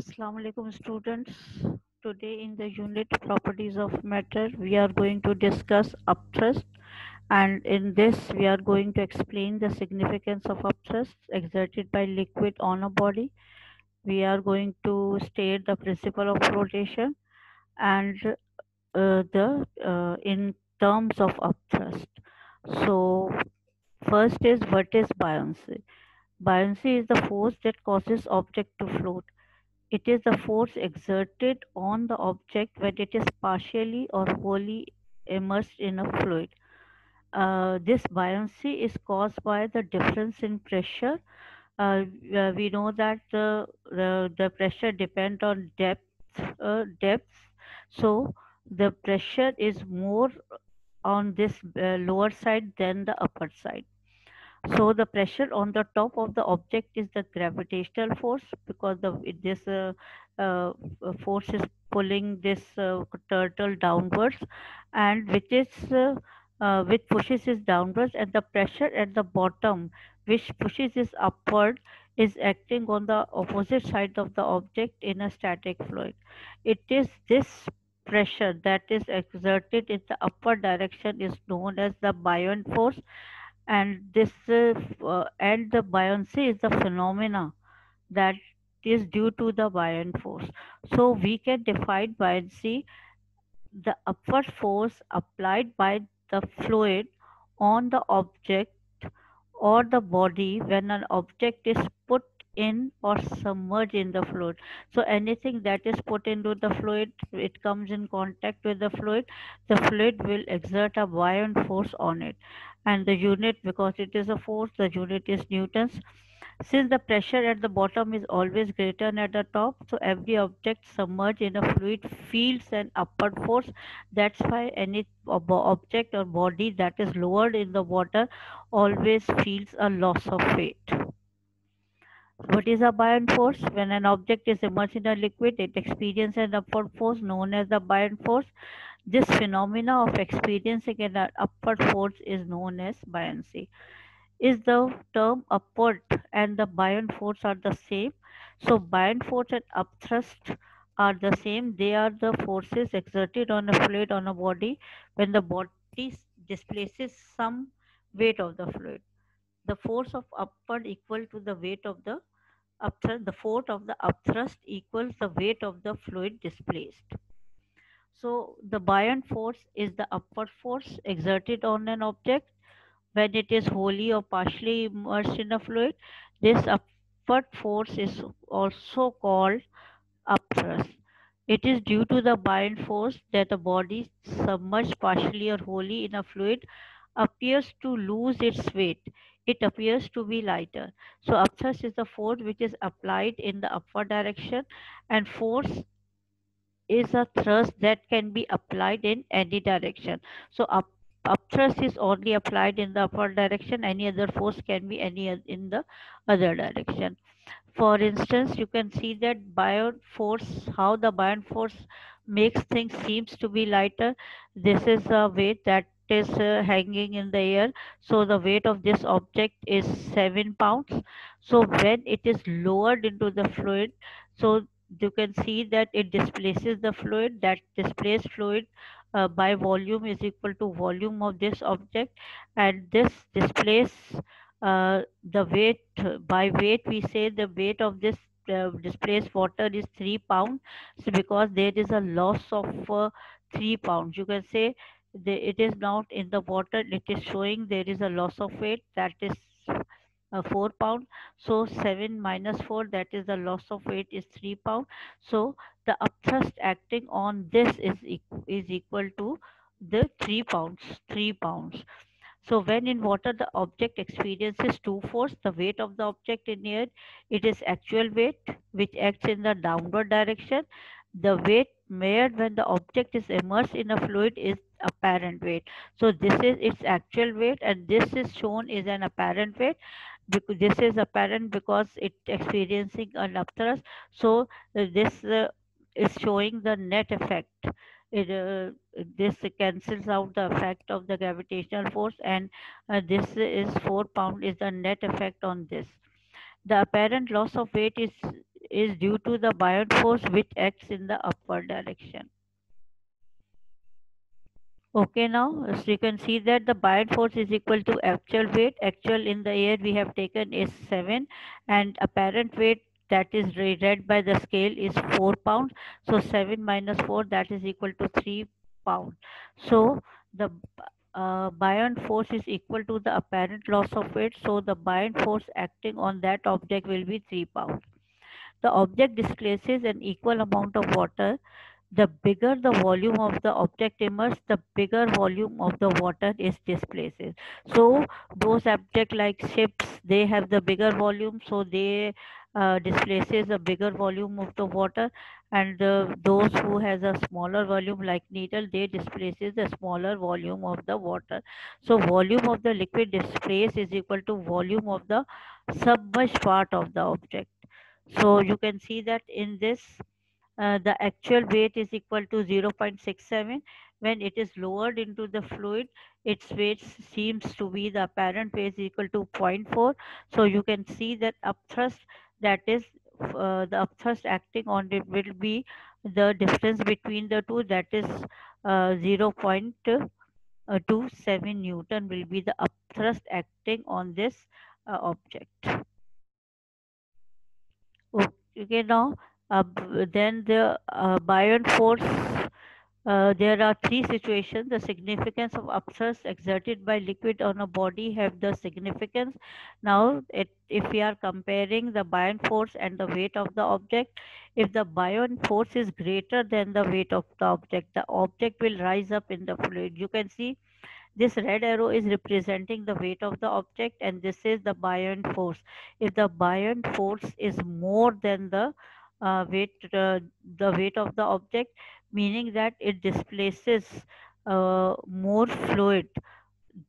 Assalamu alaikum students. Today in the unit properties of matter we are going to discuss upthrust and in this we are going to explain the significance of upthrust exerted by liquid on a body. We are going to state the principle of flotation and uh, the uh, in terms of upthrust. So first is what is buoyancy? Buoyancy is the force that causes object to float it is the force exerted on the object when it is partially or wholly immersed in a fluid. Uh, this buoyancy is caused by the difference in pressure. Uh, uh, we know that the, the, pressure depends on depth, uh, depth. So the pressure is more on this uh, lower side than the upper side. So the pressure on the top of the object is the gravitational force because the this uh, uh, force is pulling this uh, turtle downwards, and which is uh, uh, which pushes it downwards, and the pressure at the bottom, which pushes it upward, is acting on the opposite side of the object in a static fluid. It is this pressure that is exerted in the upward direction is known as the buoyant force and this uh, and the buoyancy is the phenomena that is due to the buoyant force. So we can define buoyancy the upward force applied by the fluid on the object or the body when an object is put in or submerged in the fluid. So anything that is put into the fluid it comes in contact with the fluid. The fluid will exert a buoyant force on it and the unit because it is a force the unit is newtons since the pressure at the bottom is always greater than at the top, so every object submerged in a fluid feels an upward force. That's why any object or body that is lowered in the water always feels a loss of weight. What is a buoyant force? When an object is immersed in a liquid, it experiences an upward force known as the buoyant force. This phenomena of experiencing an upward force is known as buoyancy is the term upward and the buoyant force are the same. So buoyant force and upthrust are the same. They are the forces exerted on a fluid on a body when the body displaces some weight of the fluid. The force of upward equal to the weight of the upthrust. The force of the upthrust equals the weight of the fluid displaced. So the buoyant force is the upward force exerted on an object when it is wholly or partially immersed in a fluid. This upward force is also called upthrust. It is due to the buoyant force that a body submerged partially or wholly in a fluid appears to lose its weight. It appears to be lighter. So upthrust is the force which is applied in the upward direction and force is a thrust that can be applied in any direction. So up thrust is only applied in the upward direction. Any other force can be any in the other direction. For instance you can see that buoyant force how the buoyant force makes things seems to be lighter. This is a weight that is uh, hanging in the air. So the weight of this object is 7 pounds. So when it is lowered into the fluid so you can see that it displaces the fluid. That displaced fluid uh, by volume is equal to volume of this object. And this displace uh, the weight by weight we say the weight of this uh, displaced water is 3 pounds so because there is a loss of uh, 3 pounds you can say the, it is not in the water it is showing there is a loss of weight. That is uh, 4 pound. So 7 minus 4 that is the loss of weight is 3 pound. So the upthrust acting on this is is equal to the 3 pounds 3 pounds. So when in water the object experiences two force the weight of the object in air it is actual weight which acts in the downward direction. The weight measured when the object is immersed in a fluid is apparent weight. So this is its actual weight and this is shown is an apparent weight this is apparent because it experiencing an upthrust so uh, this uh, is showing the net effect. It, uh, this cancels out the effect of the gravitational force and uh, this is 4 pound is the net effect on this. The apparent loss of weight is is due to the buoyant force which acts in the upward direction. Okay, now so you can see that the buoyant force is equal to actual weight. Actual in the air we have taken is 7 and apparent weight that is read by the scale is 4 pounds. So 7 minus 4 that is equal to 3 pounds. So the uh, buoyant force is equal to the apparent loss of weight. So the buoyant force acting on that object will be 3 pounds. The object displaces an equal amount of water the bigger the volume of the object immersed, the bigger volume of the water is displaced. So those objects like ships, they have the bigger volume, so they uh, displaces a bigger volume of the water. And those who has a smaller volume like needle they displaces the smaller volume of the water. So volume of the liquid displaced is equal to volume of the submerged part of the object. So you can see that in this uh, the actual weight is equal to 0.67 when it is lowered into the fluid its weight seems to be the apparent weight is equal to 0.4 so you can see that upthrust that is uh, the upthrust acting on it will be the difference between the two that is uh, 0.27 newton will be the upthrust acting on this uh, object. Okay now uh, then the uh, force, uh, there are three situations. The significance of upthrust exerted by liquid on a body have the significance. Now, it, if we are comparing the buoyant force and the weight of the object, if the buoyant force is greater than the weight of the object, the object will rise up in the fluid. You can see this red arrow is representing the weight of the object and this is the buoyant force. If the buoyant force is more than the uh, weight uh, the weight of the object meaning that it displaces uh, more fluid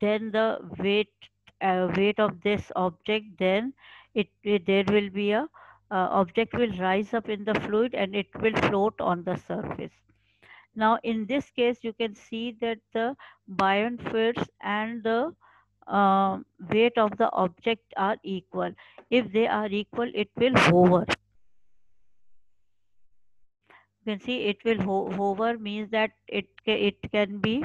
than the weight uh, weight of this object then it, it there will be a uh, object will rise up in the fluid and it will float on the surface. Now in this case you can see that the buoyant force and the uh, weight of the object are equal. If they are equal it will hover you can see it will ho hover means that it it can be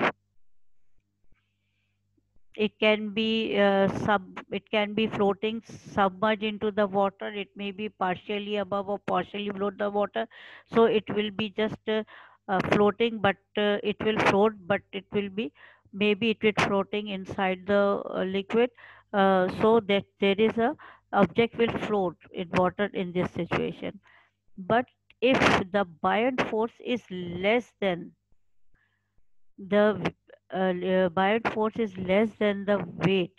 it can be uh, sub it can be floating submerged into the water. It may be partially above or partially below the water. So it will be just uh, uh, floating but uh, it will float but it will be maybe it will floating inside the uh, liquid. Uh, so that there is a object will float in water in this situation. But if the buoyant force is less than the uh, buoyant force is less than the weight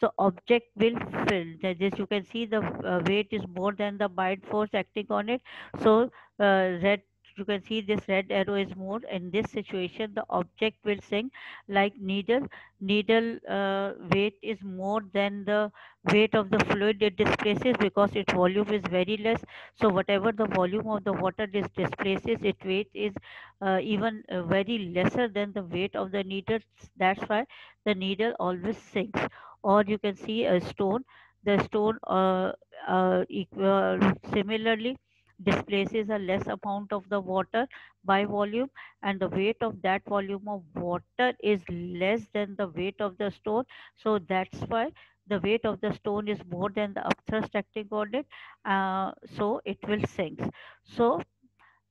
so object will fill. That is you can see the uh, weight is more than the buoyant force acting on it. So uh, red you can see this red arrow is more. In this situation the object will sink like needle. Needle uh, weight is more than the weight of the fluid it displaces because its volume is very less. So whatever the volume of the water this displaces its weight is uh, even uh, very lesser than the weight of the needle. That's why the needle always sinks. Or you can see a stone. The stone uh, uh, equal, similarly displaces a less amount of the water by volume and the weight of that volume of water is less than the weight of the stone. So that's why the weight of the stone is more than the upthrust acting on it uh, so it will sink. So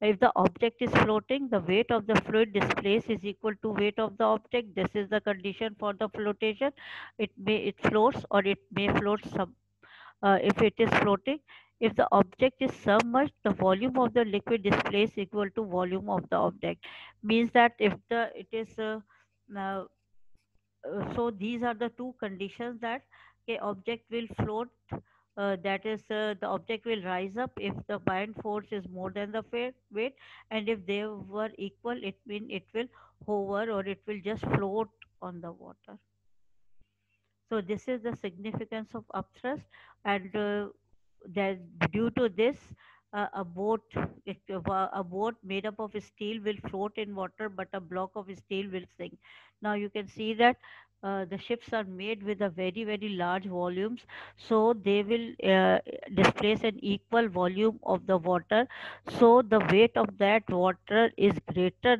if the object is floating the weight of the fluid displaced is equal to weight of the object. This is the condition for the flotation. It may it floats or it may float some uh, if it is floating if the object is submerged, the volume of the liquid displaced equal to volume of the object. Means that if the it is uh, uh, so these are the two conditions that a object will float. Uh, that is, uh, the object will rise up if the buoyant force is more than the weight, and if they were equal, it mean it will hover or it will just float on the water. So this is the significance of upthrust, and uh, that due to this uh, a boat a boat made up of steel will float in water but a block of steel will sink. Now you can see that uh, the ships are made with a very very large volumes so they will uh, displace an equal volume of the water. So the weight of that water is greater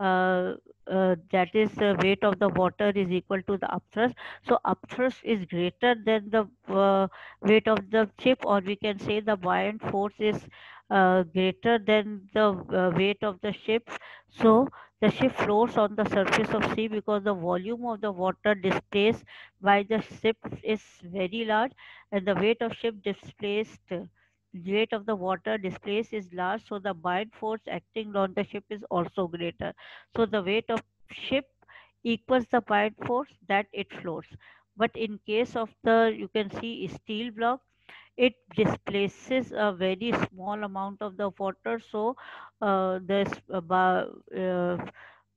uh, uh, that is the weight of the water is equal to the upthrust. So upthrust is greater than the uh, weight of the ship or we can say the buoyant force is uh, greater than the uh, weight of the ship. So the ship floats on the surface of sea because the volume of the water displaced by the ship is very large and the weight of ship displaced weight of the water displaced is large so the buoyant force acting on the ship is also greater. So the weight of ship equals the buoyant force that it floats. But in case of the you can see steel block it displaces a very small amount of the water. So uh, this uh,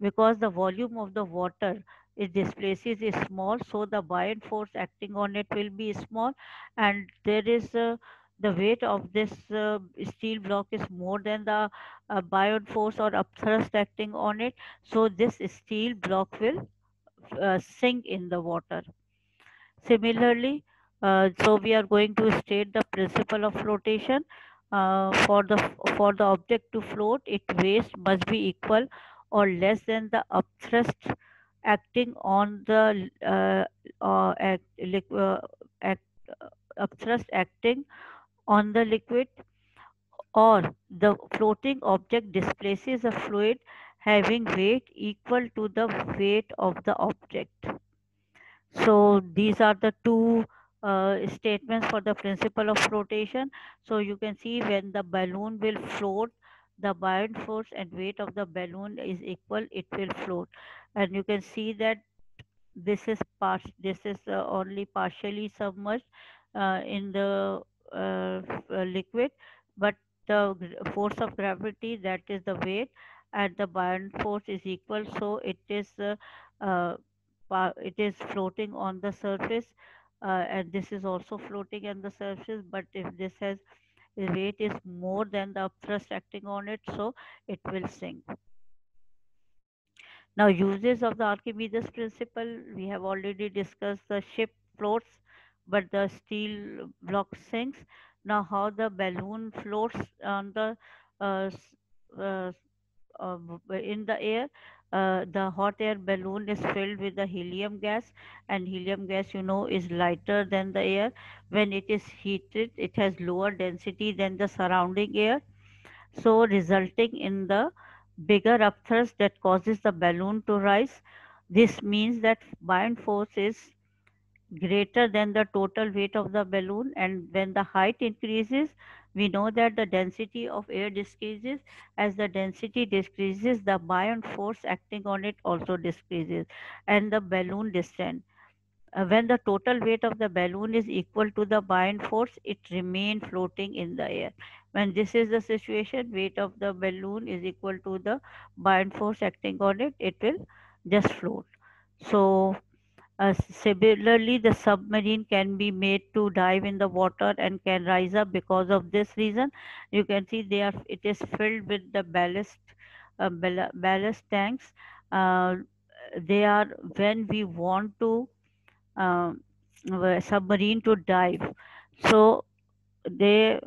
because the volume of the water it displaces is small so the buoyant force acting on it will be small. And there is uh, the weight of this uh, steel block is more than the uh, force or upthrust acting on it so this steel block will uh, sink in the water Similarly, uh, so we are going to state the principle of flotation. Uh, for the for the object to float, its weight must be equal or less than the upthrust acting on the uh, act, act, upthrust acting on the liquid, or the floating object displaces a fluid having weight equal to the weight of the object. So these are the two uh, statements for the principle of flotation. So you can see when the balloon will float, the buoyant force and weight of the balloon is equal, it will float. And you can see that this is part, this is uh, only partially submerged uh, in the liquid, but the force of gravity, that is the weight, and the buoyant force is equal. So it is uh, uh, it is floating on the surface uh, and this is also floating on the surface but if this has the weight is more than the thrust acting on it so it will sink now uses of the archimedes principle we have already discussed the ship floats but the steel block sinks now how the balloon floats on the uh, uh, uh, in the air. Uh, the hot air balloon is filled with the helium gas, and helium gas, you know, is lighter than the air. When it is heated, it has lower density than the surrounding air, so resulting in the bigger upthrust that causes the balloon to rise. This means that buoyant force is greater than the total weight of the balloon and when the height increases we know that the density of air decreases. As the density decreases the buoyant force acting on it also decreases and the balloon descends uh, when the total weight of the balloon is equal to the buoyant force it remains floating in the air. When this is the situation weight of the balloon is equal to the buoyant force acting on it it will just float. So uh, similarly, the submarine can be made to dive in the water and can rise up because of this reason. You can see they are it is filled with the ballast uh, balla- ballast tanks. Uh, they are when we want to um, submarine to dive. So they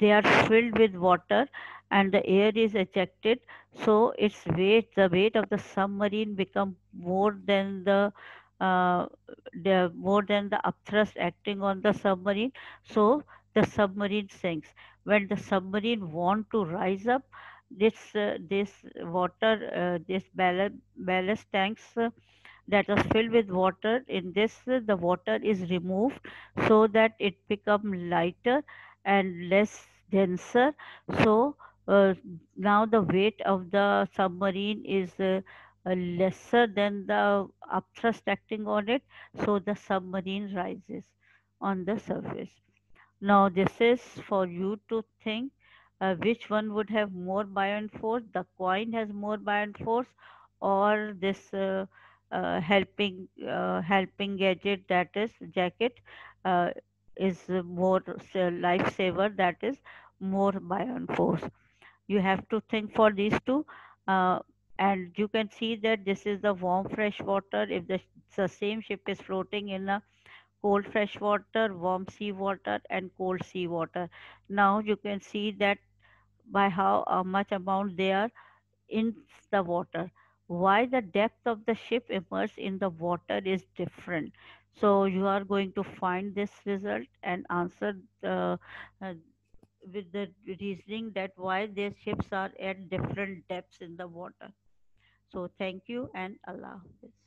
they are filled with water and the air is ejected so its weight the weight of the submarine become more than the uh, the more than the upthrust acting on the submarine so the submarine sinks. When the submarine want to rise up this uh, this water uh, this ballast, ballast tanks uh, that was filled with water in this uh, the water is removed so that it become lighter and less denser. So uh, now the weight of the submarine is lesser than the upthrust acting on it so the submarine rises on the surface now, this is for you to think uh, which one would have more buoyant force. The coin has more buoyant force, or this uh, uh, helping uh, helping gadget that is jacket uh, is more sa- lifesaver that is more buoyant force you have to think for these two uh, and you can see that this is the warm fresh water if the the same ship is floating in a cold fresh water, warm sea water, and cold sea water. Now you can see that by how uh, much amount they are in the water. Why the depth of the ship immersed in the water is different. So you are going to find this result and answer the, uh, with the reasoning that why these ships are at different depths in the water. So thank you and Allah Hafiz.